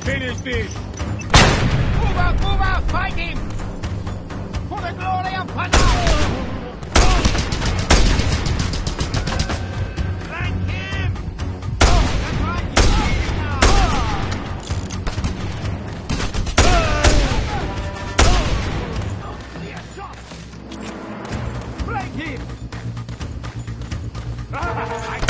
finish this! Move out, move out, fight him! For the glory of Panau! Him! Ah, I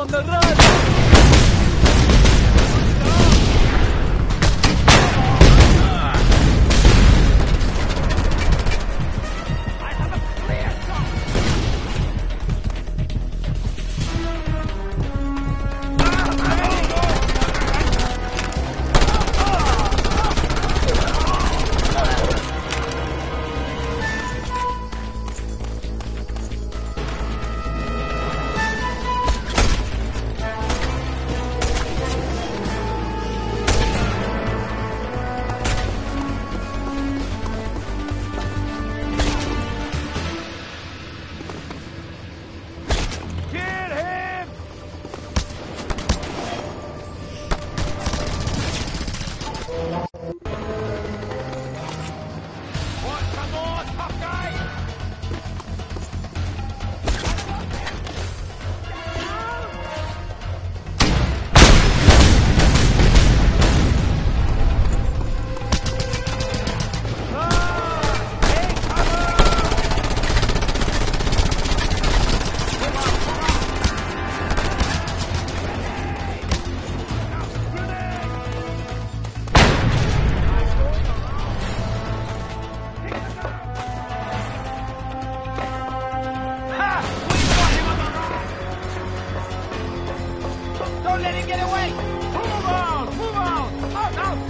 on the run! motherfucker! get away! Move on! Move on! Oh, out, out!